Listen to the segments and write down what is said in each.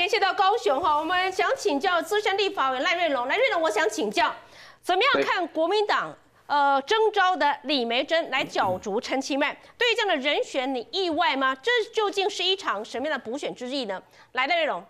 连线到高雄哈，我们想请教资深立法委赖瑞龙。赖瑞龙，我想请教，怎么样看国民党呃征召的李梅珍来角逐陈其迈？对于这样的人选，你意外吗？这究竟是一场什么样的补选之役呢？来，赖瑞龙。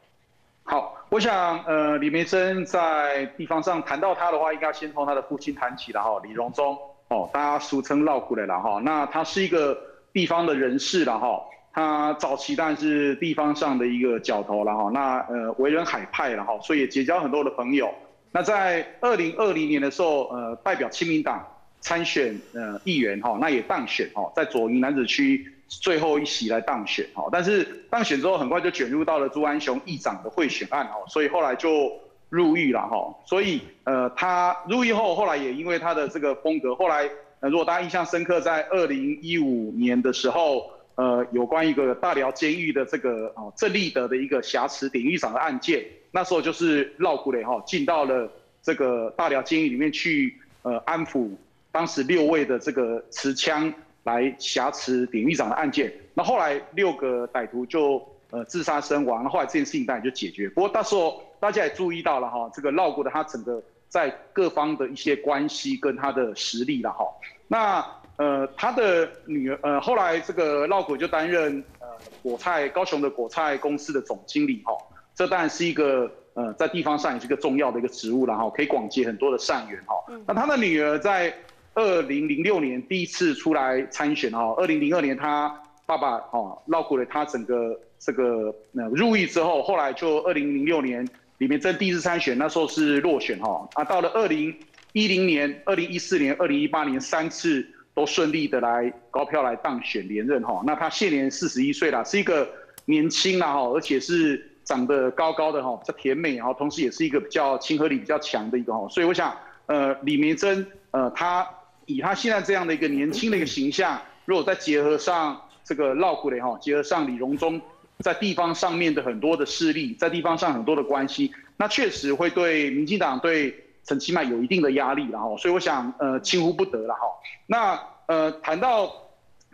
好，我想呃李梅珍在地方上谈到他的话，应该先从他的父亲谈起了哈，李荣忠哦，大家俗称绕苦的了哈。那他是一个地方的人士了哈。他早期当然是地方上的一个角头了哈，那呃为人海派了哈，所以也结交很多的朋友。那在二零二零年的时候，呃代表亲民党参选呃议员哈，那也当选哈，在左营男子区最后一席来当选哈，但是当选之后很快就卷入到了朱安雄议长的贿选案哦，所以后来就入狱了哈。所以呃他入狱后，后来也因为他的这个风格，后来呃如果大家印象深刻，在二零一五年的时候。呃，有关一个大寮监狱的这个哦郑立德的一个挟持典狱长的案件，那时候就是绕过雷哈进到了这个大寮监狱里面去，呃安抚当时六位的这个持枪来挟持典狱长的案件。那后来六个歹徒就呃自杀身亡，后来这件事情当然就解决。不过到时候大家也注意到了哈，这个绕过的他整个在各方的一些关系跟他的实力了哈，那。呃，他的女儿，呃，后来这个绕果就担任呃果菜高雄的果菜公司的总经理哈，这当然是一个呃在地方上也是一个重要的一个职务然后可以广结很多的善缘哈。那他的女儿在二零零六年第一次出来参选哈，二零零二年他爸爸哈绕过了他整个这个呃入狱之后，后来就二零零六年里面真第一次参选，那时候是落选哈，啊到了二零一零年、二零一四年、二零一八年三次。都顺利的来高票来当选连任哈，那他现年四十一岁了，是一个年轻啦哈，而且是长得高高的哈，比较甜美，然后同时也是一个比较亲和力比较强的一个哈，所以我想，呃，李明珍，呃，他以他现在这样的一个年轻的一个形象，如果再结合上这个绕古雷哈，结合上李荣忠在地方上面的很多的势力，在地方上很多的关系，那确实会对民进党对。陈其迈有一定的压力，然后，所以我想，呃，轻忽不得了哈。那，呃，谈到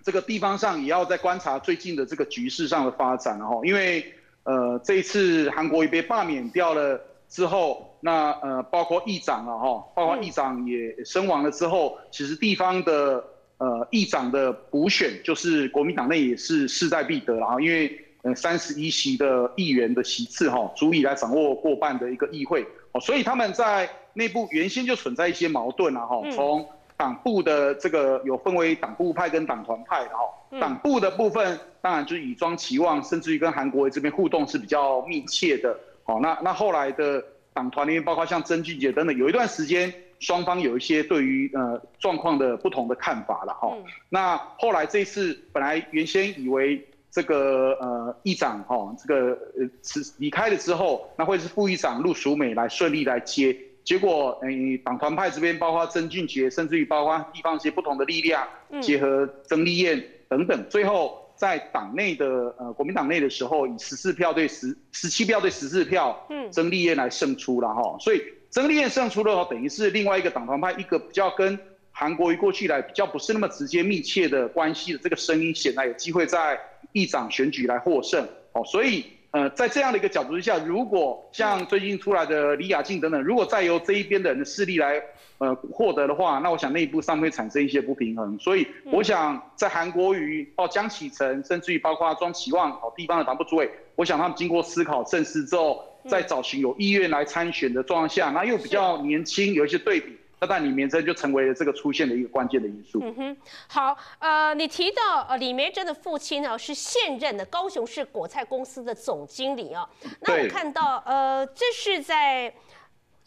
这个地方上，也要在观察最近的这个局势上的发展，然后，因为，呃，这一次韩国瑜被罢免掉了之后，那，呃，包括议长了哈，包括议长也身亡了之后，其实地方的，呃，议长的补选，就是国民党内也是势在必得了哈，因为，呃，三十一席的议员的席次哈，足以来掌握过半的一个议会，哦，所以他们在。内部原先就存在一些矛盾啊，哈，从党部的这个有分为党部派跟党团派的哈，党部的部分当然就是以庄期望，甚至于跟韩国这边互动是比较密切的，好，那那后来的党团里面，包括像曾俊杰等等，有一段时间双方有一些对于呃状况的不同的看法了，哈，那后来这次本来原先以为这个呃议长哈，这个呃辞离开了之后，那会是副议长陆淑美来顺利来接。结果，诶，党团派这边包括曾俊杰，甚至于包括地方一些不同的力量，结合曾丽燕等等，最后在党内的呃国民党内的时候，以十四票对十十七票对十四票，嗯，曾丽燕来胜出了哈。所以曾丽燕胜出了，等于是另外一个党团派一个比较跟韩国瑜过去来比较不是那么直接密切的关系的这个声音，显然有机会在议长选举来获胜。哦，所以。呃，在这样的一个角度之下，如果像最近出来的李雅静等等，如果再由这一边的人的势力来呃获得的话，那我想内部上会产生一些不平衡。所以，我想在韩国瑜哦江启臣，甚至于包括庄启旺哦地方的党部主委，我想他们经过思考慎思之后，再找寻有意愿来参选的状况下，那又比较年轻，有一些对比。那但李梅珍就成为了这个出现的一个关键的因素。嗯哼，好，呃，你提到呃李梅珍的父亲呢是现任的高雄市果菜公司的总经理哦。那我看到呃这是在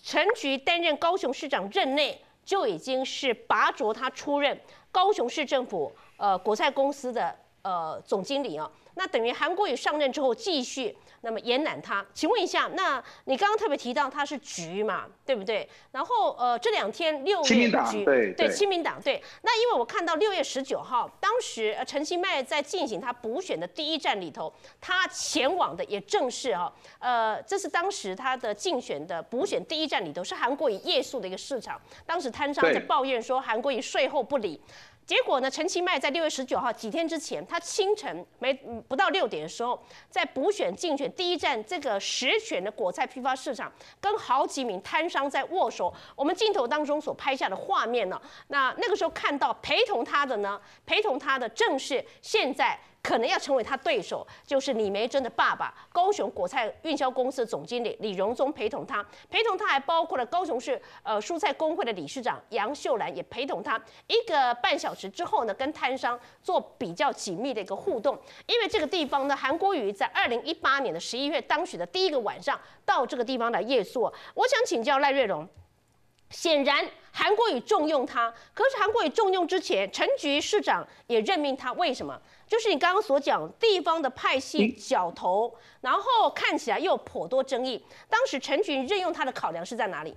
陈菊担任高雄市长任内就已经是拔擢他出任高雄市政府呃果菜公司的呃总经理啊。那等于韩国瑜上任之后继续。那么延揽他，请问一下，那你刚刚特别提到他是局嘛，对不对？然后呃，这两天六月局对对亲民党对，那因为我看到六月十九号，当时呃陈其迈在进行他补选的第一站里头，他前往的也正是哦，呃，这是当时他的竞选的补选第一站里头是韩国瑜夜宿的一个市场，当时摊商在抱怨说韩国瑜税后不理。结果呢，陈其迈在六月十九号几天之前，他清晨没不到六点的时候，在补选竞选第一站这个实选的果菜批发市场，跟好几名摊商在握手。我们镜头当中所拍下的画面呢，那那个时候看到陪同他的呢，陪同他的正是现在。可能要成为他对手，就是李梅珍的爸爸，高雄果菜运销公司总经理李荣宗陪同他，陪同他还包括了高雄市呃蔬菜工会的理事长杨秀兰也陪同他。一个半小时之后呢，跟摊商做比较紧密的一个互动，因为这个地方呢，韩国瑜在二零一八年的十一月当选的第一个晚上到这个地方来夜宿。我想请教赖瑞荣。显然，韩国瑜重用他。可是，韩国瑜重用之前，陈局市长也任命他。为什么？就是你刚刚所讲，地方的派系角头，然后看起来又颇多争议。当时陈局任用他的考量是在哪里？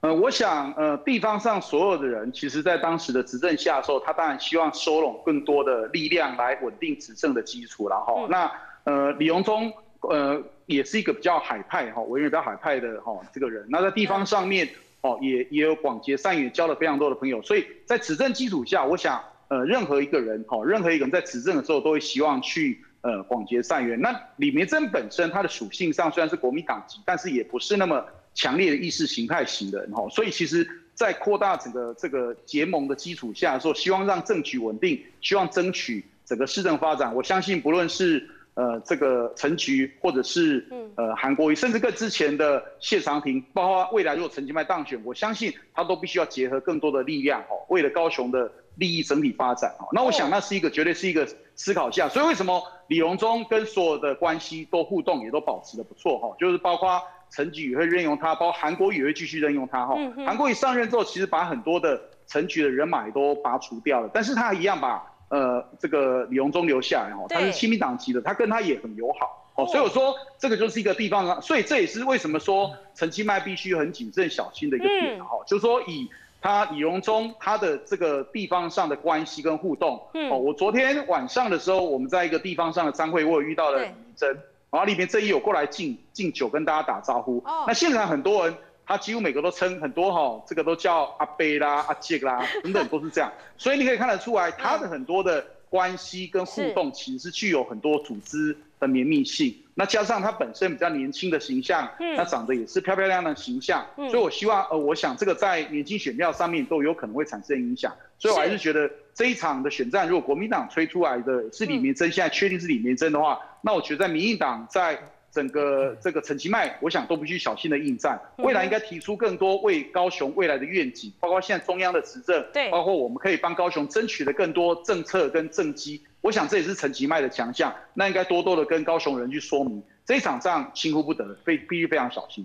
呃，我想，呃，地方上所有的人，其实在当时的执政下的时候，他当然希望收拢更多的力量来稳定执政的基础然后，那，呃，李荣忠，呃，也是一个比较海派哈，我认为比较海派的哈这个人。那在地方上面。哦，也也有广结善缘，交了非常多的朋友，所以在执政基础下，我想，呃，任何一个人，哦，任何一个人在执政的时候，都会希望去，呃，广结善缘。那李明珍本身，他的属性上虽然是国民党籍，但是也不是那么强烈的意识形态型的人，哈，所以其实，在扩大整个这个结盟的基础下，说希望让政局稳定，希望争取整个市政发展，我相信不论是。呃，这个陈菊，或者是呃韩国瑜，甚至更之前的谢长廷，包括未来如果陈其迈当选，我相信他都必须要结合更多的力量哦，为了高雄的利益整体发展哦。那我想那是一个绝对是一个思考下，所以为什么李荣忠跟所有的关系都互动，也都保持的不错哈，就是包括陈菊也会任用他，包括韩国瑜也会继续任用他哈。韩国瑜上任之后，其实把很多的陈菊的人马也都拔除掉了，但是他一样把。呃，这个李荣忠留下来哦，他是亲民党籍的，他跟他也很友好哦，所以我说这个就是一个地方啊，所以这也是为什么说陈其迈必须很谨慎小心的一个点哈，就是说以他李荣忠他的这个地方上的关系跟互动哦，我昨天晚上的时候，我们在一个地方上的参会，我有遇到了李明珍，然后李明珍也有过来敬敬酒跟大家打招呼，那现场很多人。他几乎每个都称很多哈，这个都叫阿贝啦、阿杰啦 等等，都是这样。所以你可以看得出来，他的很多的关系跟互动，其实是具有很多组织的绵密性。那加上他本身比较年轻的形象，他长得也是漂漂亮亮的形象，所以我希望，呃，我想这个在年轻选票上面都有可能会产生影响。所以我还是觉得这一场的选战，如果国民党推出来的是李明珍，现在确定是李明珍的话，那我觉得在民进党在。整个这个陈其迈，我想都必须小心的应战。未来应该提出更多为高雄未来的愿景，包括现在中央的执政，对，包括我们可以帮高雄争取的更多政策跟政绩。我想这也是陈其迈的强项，那应该多多的跟高雄人去说明这一场仗轻忽不得，非必须非常小心。